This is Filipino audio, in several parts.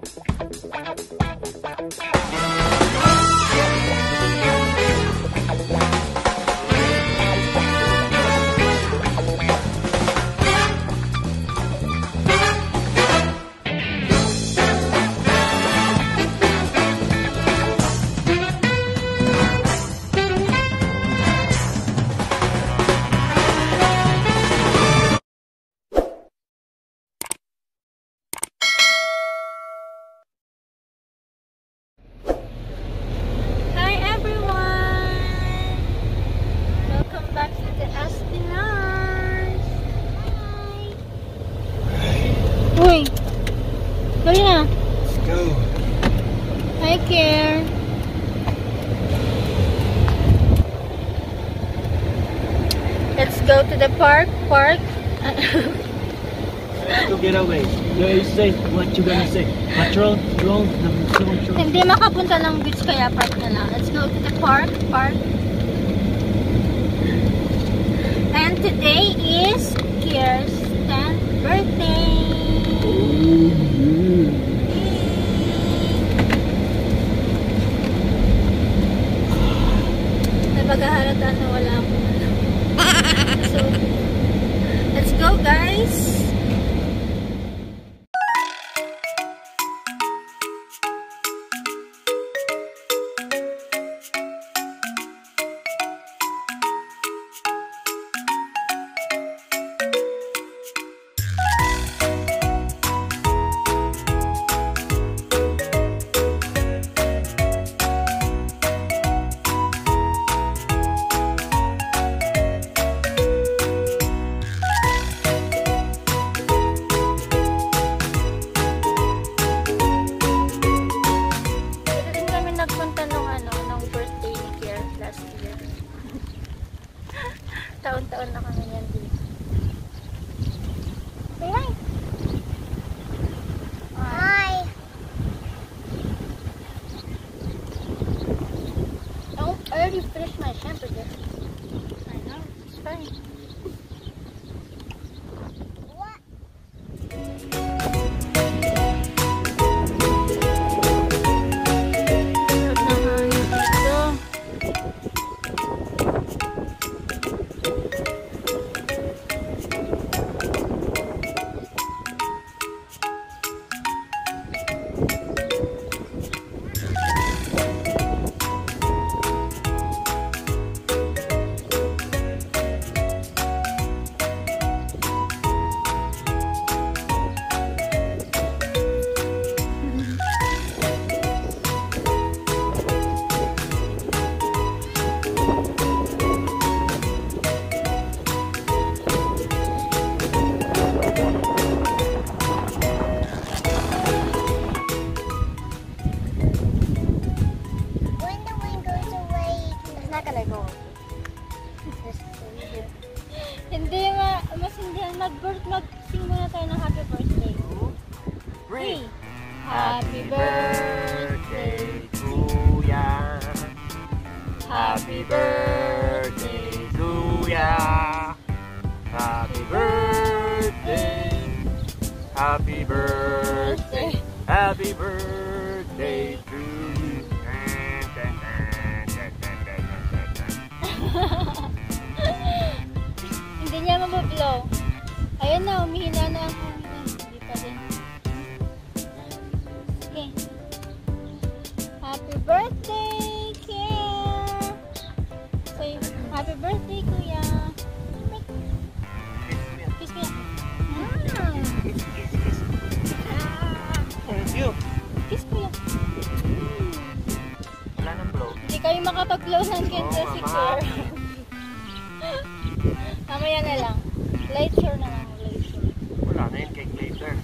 Thank you. Let's go to the park. Park. Go get away. You say what you gonna say. Patrol, drone, drone, drone. Hindi makapunta ng beach kaya park na lang. Let's go to the park. Park. And today is Kier's Taon-taon na kami Happy birthday. to ya. Happy birthday. Happy birthday. Happy birthday to you. Hindi niya mabablow. Ayun na, umihina na ang ganda Oo, si. Kier. Mamaya na lang. Light show na lang. Light. Wala na yung cake later.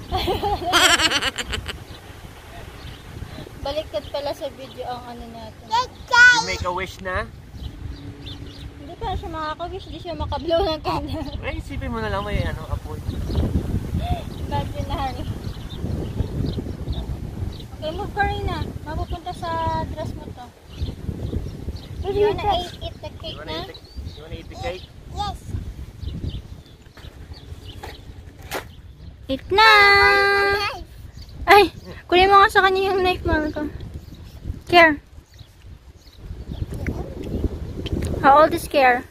Baliktad pala sa video ang ano natin. You make a wish na? Hindi pa siya makaka-wish, hindi siya makablow ng kanya. Ay, isipin mo na lang may ano, apoy. Imaginary. Okay, move ka rin na. Mapupunta sa dress mo to. You wanna eat, eat the You cake wanna na? eat the, you wanna eat the cake? yes. Eat na! Ay! Kunin mo nga sa kanya yung knife, Marco. Care. How old is Care?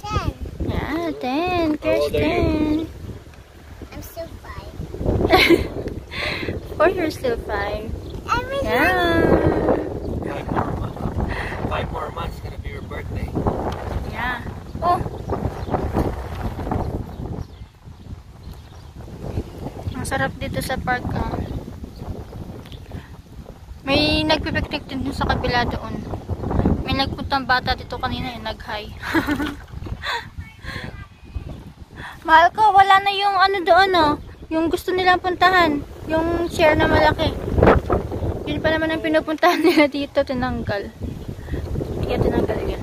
Ten. Yeah, 10. Care's you? 10. I'm still five. Course, you're still 5. Everything. Yeah. Five more months. Gonna be your birthday. Yeah. Oh. Ang sarap dito sa park. ah. May nagpipiknik din sa kabila doon. May nagpuntang bata dito kanina eh, nag-hi. Mahal ko, wala na yung ano doon oh. Yung gusto nilang puntahan. Yung share na malaki. Yun pa naman ang pinupuntahan nila dito, tinanggal. Kaya tinanggal yan.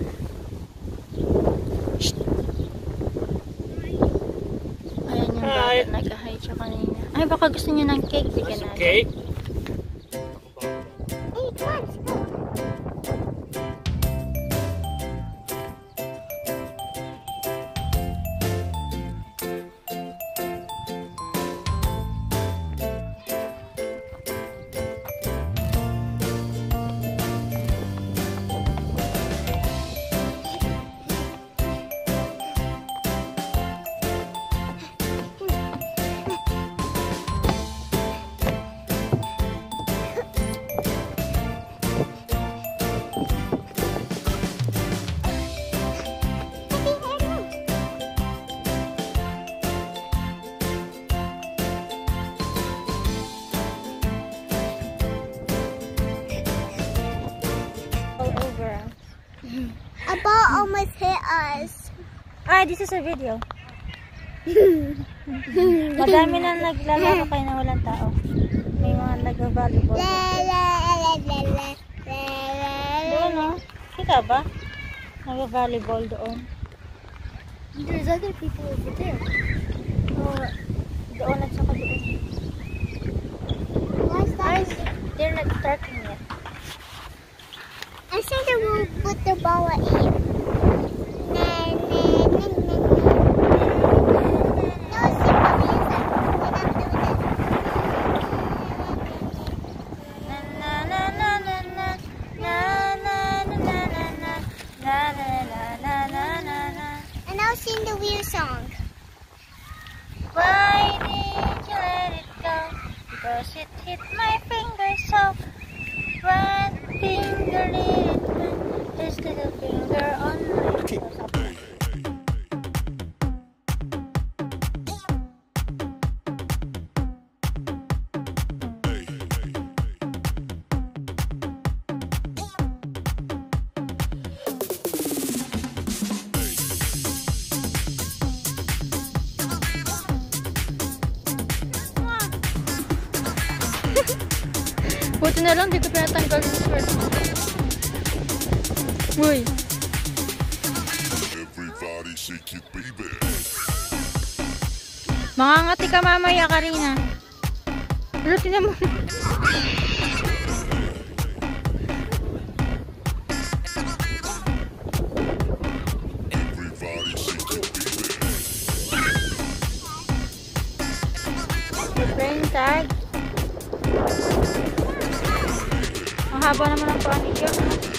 Ayan yung bata nag-hi siya kanina. Ay, baka gusto niya ng cake. Bigyan natin. Okay. Ball almost hit us. Ah, this is a video. Madami na naglalaro kayo na walang tao. May mga nag-volleyball. La la la la la la la. Doon, no? Kita ba? Nag-volleyball doon. There's other people over there. Oh, doon at saka doon. Why's Ay, that? they're not starting Santa will put the ball at you. I'll sing the weird song. Why did you let it go? Because it hit my finger so finger, is the finger on my Buti na lang, di ko pinatanggal yung skirt. Uy, Everybody shake it, baby. mangangati ka mamaya, Karina. Pero tinan mo. haba naman ang panig yun. Eh.